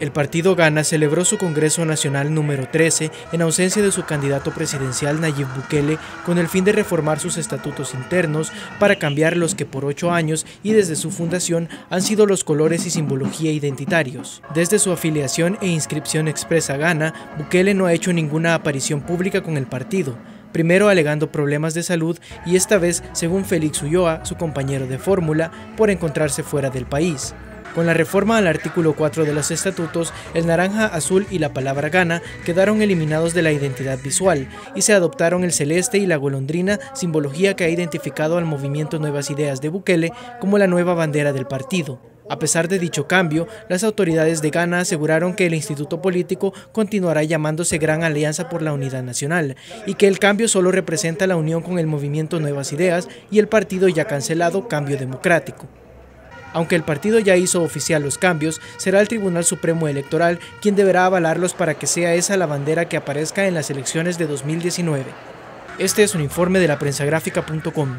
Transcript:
El partido Gana celebró su Congreso Nacional número 13 en ausencia de su candidato presidencial Nayib Bukele con el fin de reformar sus estatutos internos para cambiar los que por ocho años y desde su fundación han sido los colores y simbología identitarios. Desde su afiliación e inscripción expresa Gana, Bukele no ha hecho ninguna aparición pública con el partido, primero alegando problemas de salud y esta vez, según Félix Ulloa, su compañero de fórmula, por encontrarse fuera del país. Con la reforma al artículo 4 de los estatutos, el naranja, azul y la palabra gana quedaron eliminados de la identidad visual y se adoptaron el celeste y la golondrina, simbología que ha identificado al movimiento Nuevas Ideas de Bukele como la nueva bandera del partido. A pesar de dicho cambio, las autoridades de Ghana aseguraron que el instituto político continuará llamándose Gran Alianza por la Unidad Nacional y que el cambio solo representa la unión con el movimiento Nuevas Ideas y el partido ya cancelado Cambio Democrático. Aunque el partido ya hizo oficial los cambios, será el Tribunal Supremo Electoral quien deberá avalarlos para que sea esa la bandera que aparezca en las elecciones de 2019. Este es un informe de la prensagráfica.com.